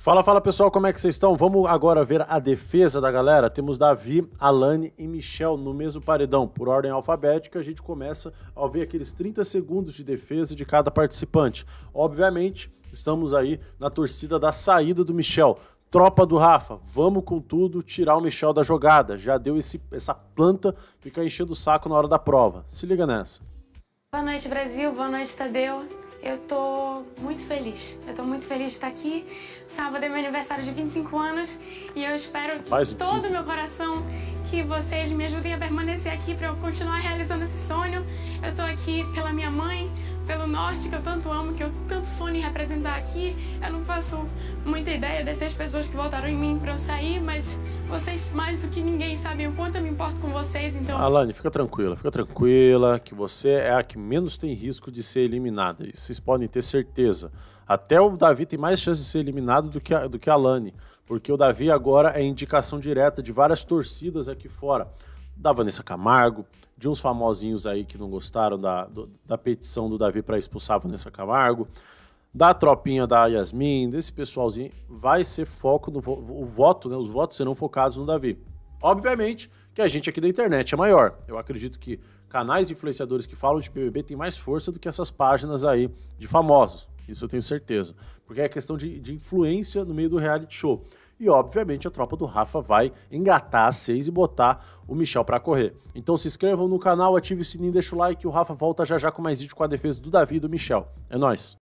Fala, fala pessoal, como é que vocês estão? Vamos agora ver a defesa da galera. Temos Davi, Alane e Michel no mesmo paredão. Por ordem alfabética, a gente começa a ver aqueles 30 segundos de defesa de cada participante. Obviamente, estamos aí na torcida da saída do Michel. Tropa do Rafa, vamos com tudo tirar o Michel da jogada. Já deu esse, essa planta ficar enchendo o saco na hora da prova. Se liga nessa. Boa noite, Brasil. Boa noite, Tadeu. Eu tô muito feliz. Eu tô muito feliz de estar aqui. Sábado é meu aniversário de 25 anos e eu espero de todo o meu coração que vocês me ajudem a permanecer aqui para eu continuar realizando esse sonho. Eu tô aqui pela minha mãe, pelo norte que eu tanto amo, que eu tanto sonho em representar aqui. Eu não faço muita ideia dessas pessoas que votaram em mim para eu sair, mas vocês mais do que ninguém sabem o quanto eu me importo com vocês, então. Alane, fica tranquila, fica tranquila, que você é a que menos tem risco de ser eliminada. Isso vocês podem ter certeza. Até o Davi tem mais chance de ser eliminado do que a, do que a Alane, porque o Davi agora é indicação direta de várias torcidas aqui fora. Da Vanessa Camargo, de uns famosinhos aí que não gostaram da, do, da petição do Davi para expulsar a Vanessa Camargo da tropinha da Yasmin, desse pessoalzinho, vai ser foco no o voto, né? Os votos serão focados no Davi. Obviamente que a gente aqui da internet é maior. Eu acredito que canais influenciadores que falam de PBB têm mais força do que essas páginas aí de famosos. Isso eu tenho certeza. Porque é questão de, de influência no meio do reality show. E, obviamente, a tropa do Rafa vai engatar as seis e botar o Michel para correr. Então se inscrevam no canal, ative o sininho, deixa o like o Rafa volta já já com mais vídeo com a defesa do Davi e do Michel. É nóis!